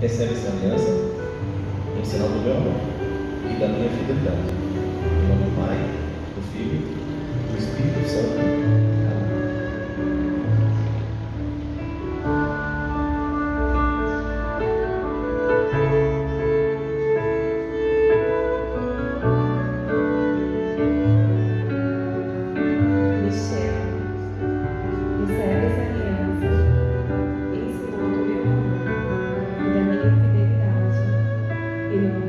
recebe essa aliança em sinal do meu amor e da minha fidelidade. Em nome do Pai, do Filho e do Espírito Santo. you.